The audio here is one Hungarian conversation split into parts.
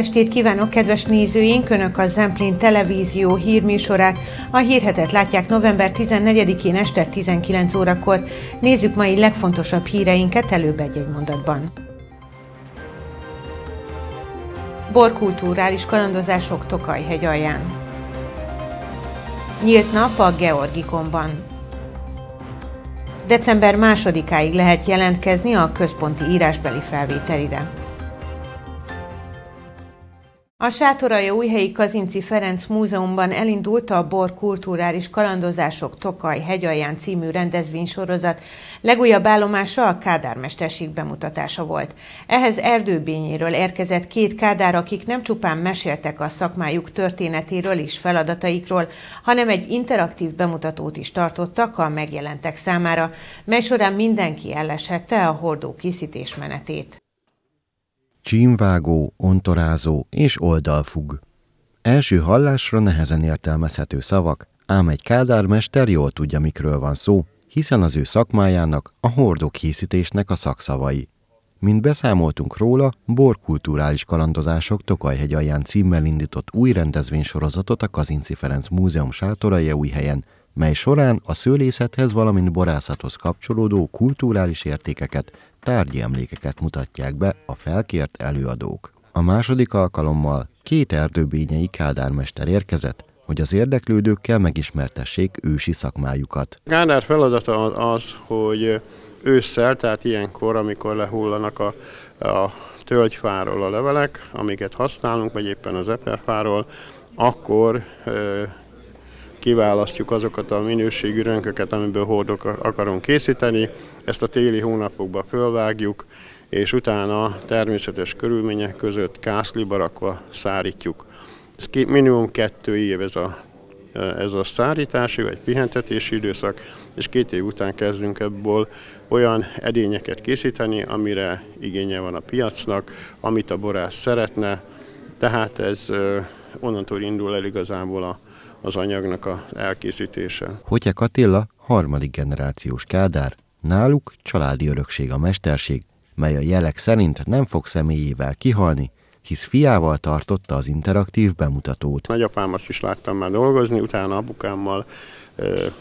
Estét kívánok, kedves nézőink! Önök a Zemplén televízió hírműsorát. A hírhetet látják november 14-én este 19 órakor. Nézzük mai legfontosabb híreinket előbb egy-egy mondatban. Borkulturális kalandozások Tokajhegy alján. Nyílt nap a Georgikonban. December másodikáig lehet jelentkezni a központi írásbeli felvételire. A Sátorai Újhelyi Kazinci Ferenc Múzeumban elindult a Bor Kulturális Kalandozások Tokaj hegyalján című rendezvénysorozat. Legújabb állomása a kádármesterség bemutatása volt. Ehhez erdőbényéről érkezett két kádár, akik nem csupán meséltek a szakmájuk történetéről és feladataikról, hanem egy interaktív bemutatót is tartottak a megjelentek számára, mely során mindenki elleshette a hordó készítés menetét csímvágó, ontorázó és oldalfug. Első hallásra nehezen értelmezhető szavak, ám egy kádármester jól tudja, mikről van szó, hiszen az ő szakmájának, a hordók készítésnek a szakszavai. Mint beszámoltunk róla, borkulturális kalandozások Tokajhegy alján címmel indított új rendezvénysorozatot a Kazinci Ferenc Múzeum sátorai új helyen, mely során a szőlészethez, valamint borászathoz kapcsolódó kulturális értékeket, tárgyi emlékeket mutatják be a felkért előadók. A második alkalommal két erdőbényei kádármester érkezett, hogy az érdeklődőkkel megismertessék ősi szakmájukat. Kádár feladata az, hogy ősszel, tehát ilyenkor, amikor lehullanak a, a tölgyfáról a levelek, amiket használunk, vagy éppen az eperfáról, akkor kiválasztjuk azokat a minőségű rönköket, amiből hordok akarunk készíteni, ezt a téli hónapokban fölvágjuk, és utána természetes körülmények között kászliba rakva szárítjuk. Ez minimum kettő év ez a, ez a szárítási vagy pihentetési időszak, és két év után kezdünk ebből olyan edényeket készíteni, amire igénye van a piacnak, amit a borász szeretne, tehát ez onnantól indul el igazából a az anyagnak az elkészítése. Hotyek Attila, harmadik generációs kádár, náluk családi örökség a mesterség, mely a jelek szerint nem fog személyével kihalni, hisz fiával tartotta az interaktív bemutatót. Nagyapámat is láttam már dolgozni, utána apukámmal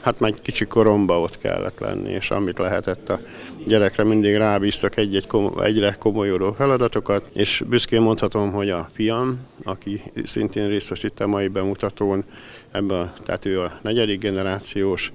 hát már kicsi koromba ott kellett lenni, és amit lehetett a gyerekre mindig rábíztak egy-egy komoly, egyre komolyodó feladatokat, és büszkén mondhatom, hogy a fiam, aki szintén részt vesz itt a mai bemutatón, ebben, tehát ő a negyedik generációs,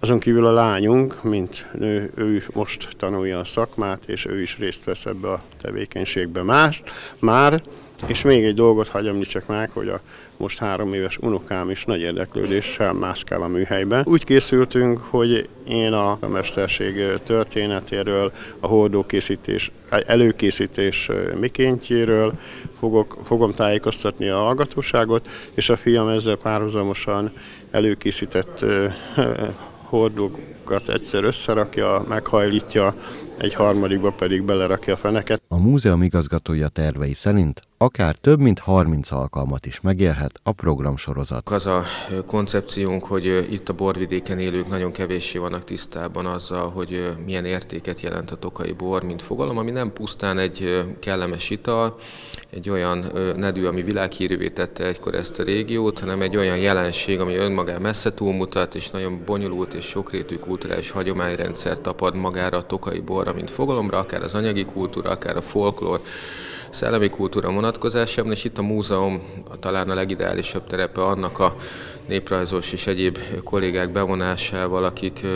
azon kívül a lányunk, mint nő, ő most tanulja a szakmát, és ő is részt vesz ebbe a tevékenységbe. Más, már, és még egy dolgot hagyom csak meg, hogy a most három éves unokám is nagy érdeklődéssel mászkál a műhelyben. Úgy készültünk, hogy én a mesterség történetéről, a hordókészítés, előkészítés mikéntjéről fogok, fogom tájékoztatni a hallgatóságot, és a fiam ezzel párhuzamosan előkészített hordókat egyszer összerakja, meghajlítja, egy harmadikba pedig belerakja a feneket. A múzeum igazgatója tervei szerint akár több mint 30 alkalmat is megélhet a programsorozat. Az a koncepciónk, hogy itt a borvidéken élők nagyon kevéssé vannak tisztában azzal, hogy milyen értéket jelent a tokai bor, mint fogalom, ami nem pusztán egy kellemes ital, egy olyan nedű, ami világhírűvé tette egykor ezt a régiót, hanem egy olyan jelenség, ami önmagán messze túlmutat, és nagyon bonyolult és sokrétű kulturális hagyományrendszer tapad magára a tokai borra, mint fogalomra, akár az anyagi kultúra, akár a folklór, szellemi kultúra vonatkozásában, és itt a múzeum talán a legideálisabb terepe annak a néprajzos és egyéb kollégák bevonásával, akik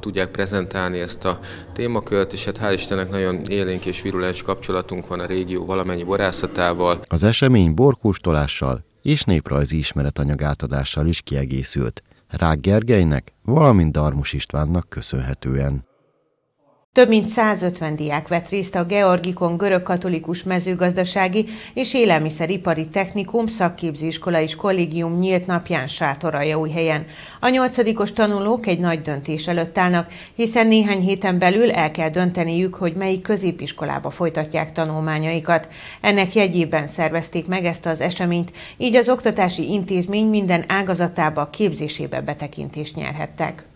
tudják prezentálni ezt a témakört, és hát hál' Istennek nagyon élénk és virulens kapcsolatunk van a régió valamennyi borászatával. Az esemény borkóstolással és néprajzi ismeretanyag átadással is kiegészült. Rák Gergelynek, valamint Darmus Istvánnak köszönhetően. Több mint 150 diák vett részt a Georgikon görög-katolikus mezőgazdasági és élelmiszeripari technikum szakképzőiskola és kollégium nyílt napján helyen. A nyolcadikos tanulók egy nagy döntés előtt állnak, hiszen néhány héten belül el kell dönteniük, hogy melyik középiskolába folytatják tanulmányaikat. Ennek jegyében szervezték meg ezt az eseményt, így az oktatási intézmény minden ágazatába képzésébe betekintést nyerhettek.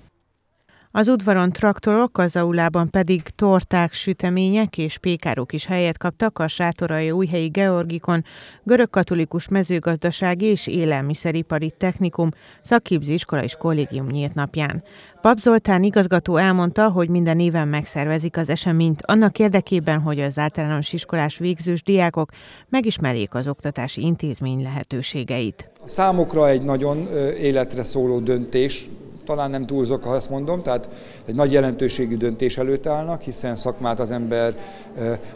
Az udvaron traktorok, az aulában pedig torták, sütemények és pékárok is helyet kaptak a Sátorai Újhelyi Georgikon, görögkatolikus mezőgazdasági és élelmiszeripari technikum, szakképzőiskola és kollégium nyílt napján. Pap Zoltán igazgató elmondta, hogy minden éven megszervezik az eseményt annak érdekében, hogy az általános iskolás végzős diákok megismerjék az oktatási intézmény lehetőségeit. Számukra egy nagyon életre szóló döntés, talán nem túlzok, ha azt mondom, tehát egy nagy jelentőségű döntés előtt állnak, hiszen szakmát az ember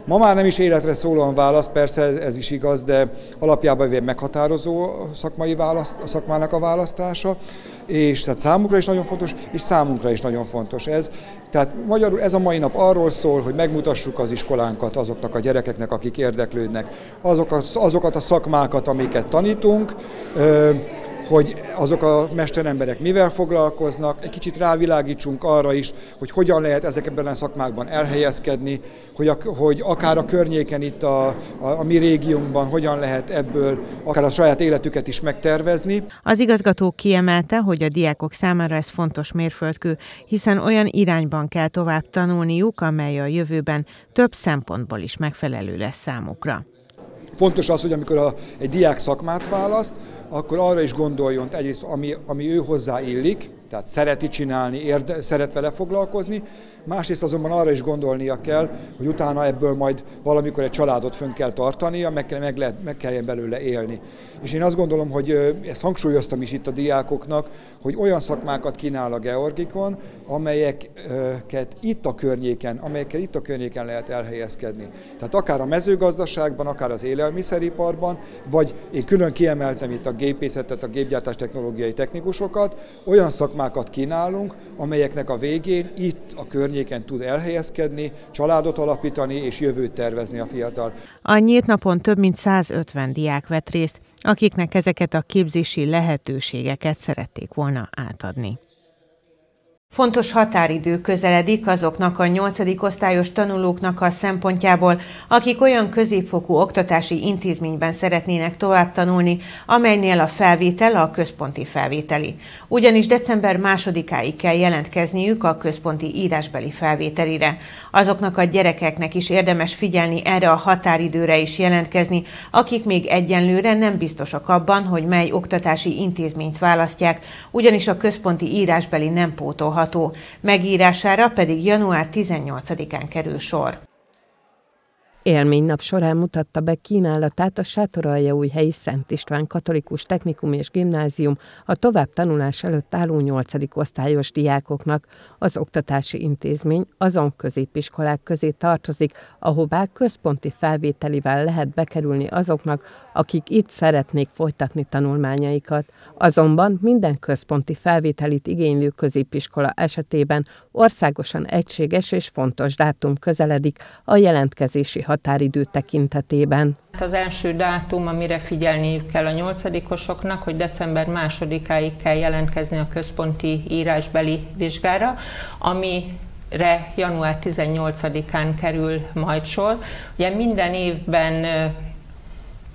ma már nem is életre szólóan választ, persze ez is igaz, de alapjában egy meghatározó szakmai választ, a szakmának a választása, és tehát számukra is nagyon fontos, és számunkra is nagyon fontos ez. Tehát magyarul ez a mai nap arról szól, hogy megmutassuk az iskolánkat azoknak a gyerekeknek, akik érdeklődnek, azokat, azokat a szakmákat, amiket tanítunk, hogy azok a mesteremberek mivel foglalkoznak, egy kicsit rávilágítsunk arra is, hogy hogyan lehet ezekben a szakmákban elhelyezkedni, hogy, a, hogy akár a környéken itt a, a, a mi régiónkban hogyan lehet ebből akár a saját életüket is megtervezni. Az igazgató kiemelte, hogy a diákok számára ez fontos mérföldkő, hiszen olyan irányban kell tovább tanulniuk, amely a jövőben több szempontból is megfelelő lesz számukra. Fontos az, hogy amikor a, egy diák szakmát választ, akkor arra is gondoljon egyrészt, ami, ami ő hozzá illik, tehát szereti csinálni, érde, szeret vele foglalkozni, másrészt azonban arra is gondolnia kell, hogy utána ebből majd valamikor egy családot fönn kell tartania, meg, kell, meg, lehet, meg kelljen belőle élni. És én azt gondolom, hogy ezt hangsúlyoztam is itt a diákoknak, hogy olyan szakmákat kínál a Georgikon, amelyeket itt a környéken, amelyekkel itt a környéken lehet elhelyezkedni. Tehát akár a mezőgazdaságban, akár az élelmiszeriparban, vagy én külön kiemeltem itt a gépészetet, a gépgyártás technológiai technikusokat, olyan szakmákat kínálunk, amelyeknek a végén itt a környéken tud elhelyezkedni, családot alapítani és jövőt tervezni a fiatal. A nyílt napon több mint 150 diák vett részt, akiknek ezeket a képzési lehetőségeket szerették volna átadni. Fontos határidő közeledik azoknak a nyolcadik osztályos tanulóknak a szempontjából, akik olyan középfokú oktatási intézményben szeretnének tovább tanulni, amelynél a felvétel a központi felvételi. Ugyanis december másodikáig kell jelentkezniük a központi írásbeli felvételire. Azoknak a gyerekeknek is érdemes figyelni erre a határidőre is jelentkezni, akik még egyenlőre nem biztosak abban, hogy mely oktatási intézményt választják, ugyanis a központi írásbeli nem pótolható található, megírására pedig január 18-án kerül sor. Élménynap során mutatta be kínálatát a helyi Szent István Katolikus Technikum és Gimnázium a tovább tanulás előtt álló 8. osztályos diákoknak. Az oktatási intézmény azon középiskolák közé tartozik, ahová központi felvételivel lehet bekerülni azoknak, akik itt szeretnék folytatni tanulmányaikat. Azonban minden központi felvételit igénylő középiskola esetében országosan egységes és fontos dátum közeledik a jelentkezési határidő tekintetében. Az első dátum, amire figyelniük kell a nyolcadikosoknak, hogy december másodikáig kell jelentkezni a központi írásbeli vizsgára, ami re január 18-án kerül majd sor. Ugye minden évben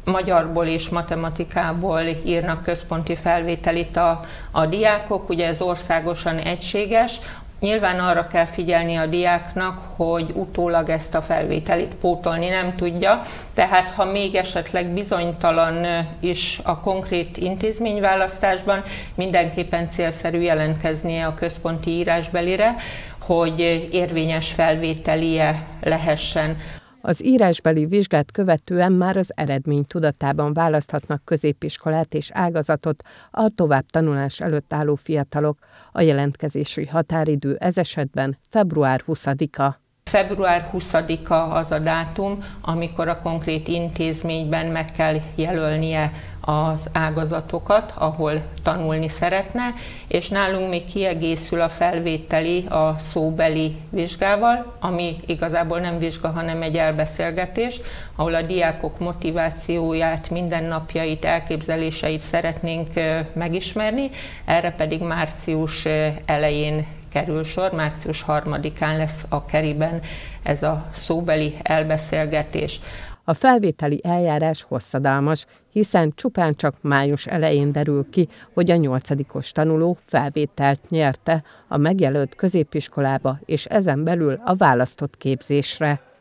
magyarból és matematikából írnak központi felvételit a, a diákok, ugye ez országosan egységes, Nyilván arra kell figyelni a diáknak, hogy utólag ezt a felvételit pótolni nem tudja, tehát ha még esetleg bizonytalan is a konkrét intézményválasztásban, mindenképpen célszerű jelentkeznie a központi írásbelire, hogy érvényes felvételie lehessen. Az írásbeli vizsgát követően már az eredmény tudatában választhatnak középiskolát és ágazatot a tovább tanulás előtt álló fiatalok. A jelentkezési határidő ez esetben február 20-a. Február 20-a az a dátum, amikor a konkrét intézményben meg kell jelölnie az ágazatokat, ahol tanulni szeretne, és nálunk még kiegészül a felvételi a szóbeli vizsgával, ami igazából nem vizsga, hanem egy elbeszélgetés, ahol a diákok motivációját, mindennapjait, elképzeléseit szeretnénk megismerni, erre pedig március elején kerül sor, március 3-án lesz a Keriben ez a szóbeli elbeszélgetés. A felvételi eljárás hosszadalmas, hiszen csupán csak május elején derül ki, hogy a nyolcadikos tanuló felvételt nyerte a megjelölt középiskolába és ezen belül a választott képzésre.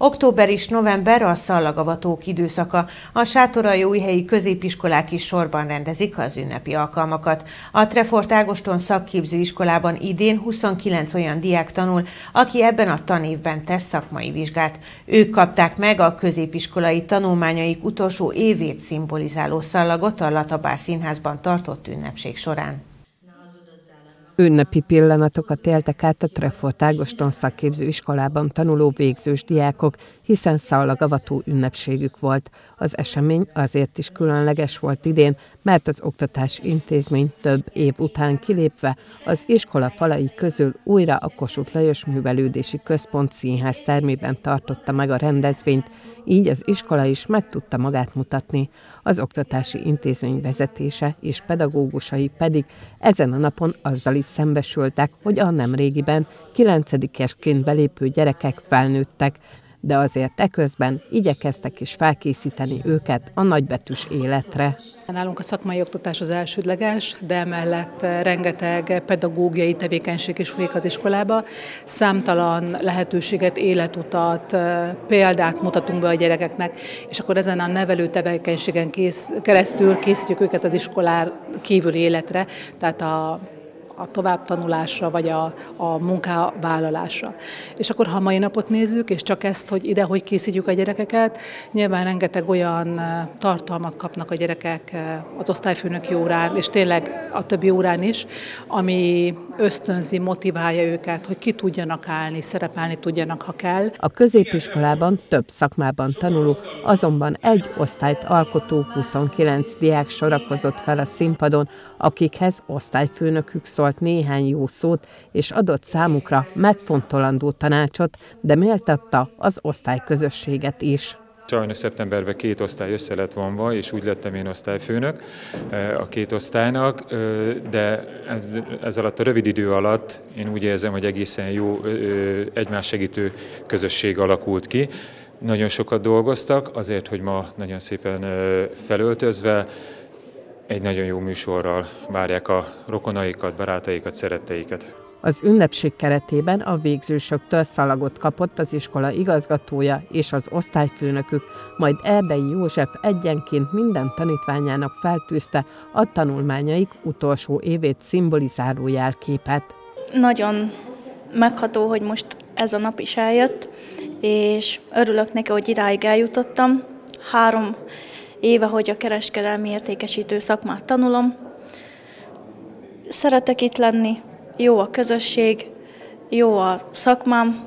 Október és november a szallagavatók időszaka. A sátorai újhelyi középiskolák is sorban rendezik az ünnepi alkalmakat. A Trefort Ágoston szakképzőiskolában idén 29 olyan diák tanul, aki ebben a tanévben tesz szakmai vizsgát. Ők kapták meg a középiskolai tanulmányaik utolsó évét szimbolizáló szallagot a Latabár Színházban tartott ünnepség során. Ünnepi pillanatokat éltek át a Treffort Ágoston szakképző iskolában tanuló végzős diákok, hiszen szallagavató ünnepségük volt. Az esemény azért is különleges volt idén, mert az oktatási intézmény több év után kilépve az iskola falai közül újra a Kossuth Lajos Művelődési Központ színház termében tartotta meg a rendezvényt, így az iskola is meg tudta magát mutatni. Az oktatási intézmény vezetése és pedagógusai pedig ezen a napon azzal is szembesültek, hogy a nemrégiben kilencedikesként belépő gyerekek felnőttek, de azért eközben igyekeztek is felkészíteni őket a nagybetűs életre. Nálunk a szakmai oktatás az elsődleges, de emellett rengeteg pedagógiai tevékenység is folyik az iskolába. Számtalan lehetőséget, életutat, példát mutatunk be a gyerekeknek, és akkor ezen a nevelő tevékenységen kész, keresztül készítjük őket az iskolár kívül életre, tehát a a továbbtanulásra, vagy a, a munkavállalásra. És akkor, ha mai napot nézzük, és csak ezt, hogy ide hogy készítjük a gyerekeket, nyilván rengeteg olyan tartalmat kapnak a gyerekek az osztályfőnöki órán, és tényleg a többi órán is, ami ösztönzi, motiválja őket, hogy ki tudjanak állni, szerepelni tudjanak, ha kell. A középiskolában több szakmában tanuló, azonban egy osztályt alkotó 29 diák sorakozott fel a színpadon, akikhez osztályfőnökük szólt néhány jó szót, és adott számukra megfontolandó tanácsot, de méltatta az osztályközösséget is. Sajnos szeptemberben két osztály össze lett vonva, és úgy lettem én osztályfőnök a két osztálynak, de ez alatt a rövid idő alatt én úgy érzem, hogy egészen jó egymás segítő közösség alakult ki. Nagyon sokat dolgoztak, azért, hogy ma nagyon szépen felöltözve, egy nagyon jó műsorral várják a rokonaikat, barátaikat, szeretteiket. Az ünnepség keretében a végzősöktől szalagot kapott az iskola igazgatója és az osztályfőnökük, majd Erdei József egyenként minden tanítványának feltűzte a tanulmányaik utolsó évét szimbolizáló jelképet. Nagyon megható, hogy most ez a nap is eljött, és örülök neki, hogy idáig eljutottam. Három éve, hogy a kereskedelmi értékesítő szakmát tanulom. Szeretek itt lenni, jó a közösség, jó a szakmám,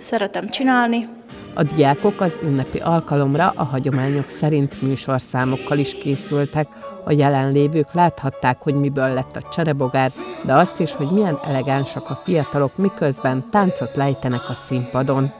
szeretem csinálni. A diákok az ünnepi alkalomra a hagyományok szerint műsorszámokkal is készültek. A jelenlévők láthatták, hogy miből lett a cserebogár, de azt is, hogy milyen elegánsak a fiatalok, miközben táncot lejtenek a színpadon.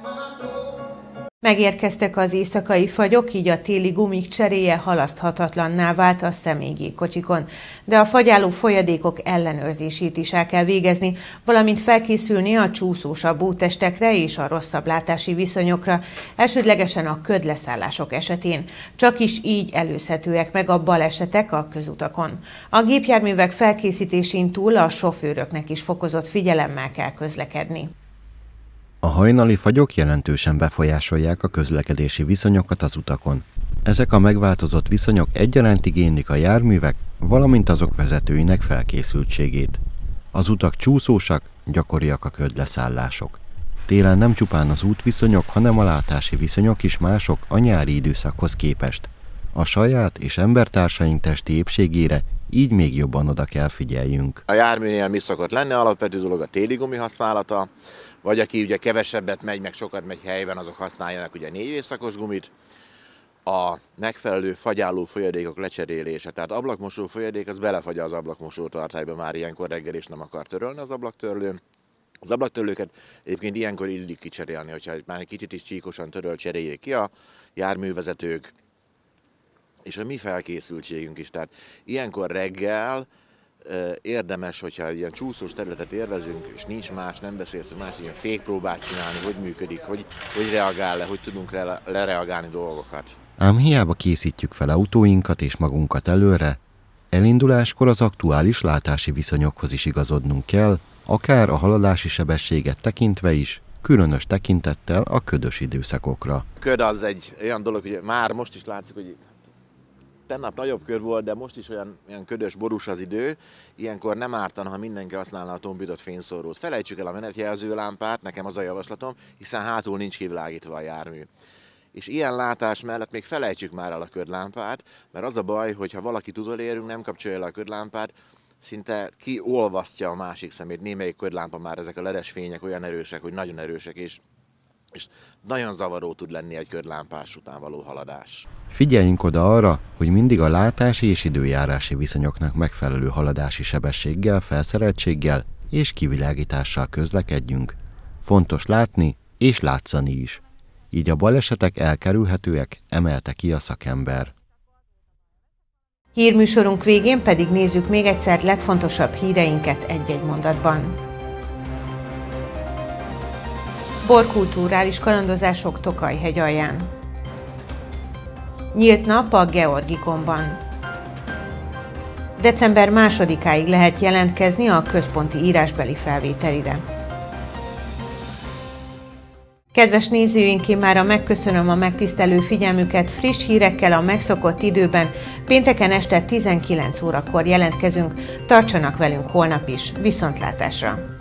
Megérkeztek az éjszakai fagyok, így a téli gumik cseréje halaszthatatlanná vált a személygépkocsikon. De a fagyáló folyadékok ellenőrzését is el kell végezni, valamint felkészülni a csúszósabb útestekre és a rosszabb látási viszonyokra, elsődlegesen a ködleszállások esetén. Csak is így előzhetőek meg a balesetek a közutakon. A gépjárművek felkészítésén túl a sofőröknek is fokozott figyelemmel kell közlekedni. A hajnali fagyok jelentősen befolyásolják a közlekedési viszonyokat az utakon. Ezek a megváltozott viszonyok egyaránt igénylik a járművek, valamint azok vezetőinek felkészültségét. Az utak csúszósak, gyakoriak a ködleszállások. Télen nem csupán az útviszonyok, hanem a látási viszonyok is mások a nyári időszakhoz képest. A saját és embertársaink testi épségére így még jobban oda kell figyeljünk. A járműnél mi szokott lenni? Alapvető dolog a téli gumi használata, vagy aki ugye kevesebbet megy, meg sokat megy helyben, azok használjanak ugye négy évszakos gumit. A megfelelő fagyáló folyadékok lecserélése, tehát ablakmosó folyadék, az belefagy az ablakmosó tartályba már ilyenkor reggel, és nem akar törölni az ablaktörlőn. Az ablaktörlőket egyébként ilyenkor illik kicserélni, hogyha már egy kicsit is csíkosan töröl, cseréljék ki a járművezetők, és a mi felkészültségünk is. Tehát ilyenkor reggel érdemes, hogyha ilyen csúszós területet érvezünk, és nincs más, nem beszélsz, hogy más ilyen fékpróbát csinálni, hogy működik, hogy, hogy reagál le, hogy tudunk le, lereagálni dolgokat. Ám hiába készítjük fel autóinkat és magunkat előre, elinduláskor az aktuális látási viszonyokhoz is igazodnunk kell, akár a haladási sebességet tekintve is, különös tekintettel a ködös időszakokra. Köd az egy olyan dolog, hogy már most is látszik, hogy tennap nagyobb kör volt, de most is olyan, olyan ködös, borús az idő. Ilyenkor nem ártana, ha mindenki használna a tombított fényszórót. Felejtsük el a menetjelző lámpát, nekem az a javaslatom, hiszen hátul nincs kivilágítva a jármű. És ilyen látás mellett még felejtsük már el a ködlámpát, mert az a baj, hogy ha valaki érünk, nem kapcsolja le a ködlámpát, szinte kiolvasztja a másik szemét. Némelyik ködlámpa már ezek a ledes fények olyan erősek, hogy nagyon erősek, és és nagyon zavaró tud lenni egy körlámpás után való haladás. Figyeljünk oda arra, hogy mindig a látási és időjárási viszonyoknak megfelelő haladási sebességgel, felszereltséggel és kivilágítással közlekedjünk. Fontos látni és látszani is. Így a balesetek elkerülhetőek, emelte ki a szakember. Hírműsorunk végén pedig nézzük még egyszer legfontosabb híreinket egy-egy mondatban. Borkulturális kalandozások Tokaj-hegy alján. Nyílt nap a Georgikonban. December másodikáig lehet jelentkezni a központi írásbeli felvételire. Kedves nézőink, én már megköszönöm a megtisztelő figyelmüket, friss hírekkel a megszokott időben. Pénteken este 19 órakor jelentkezünk, tartsanak velünk holnap is. Viszontlátásra!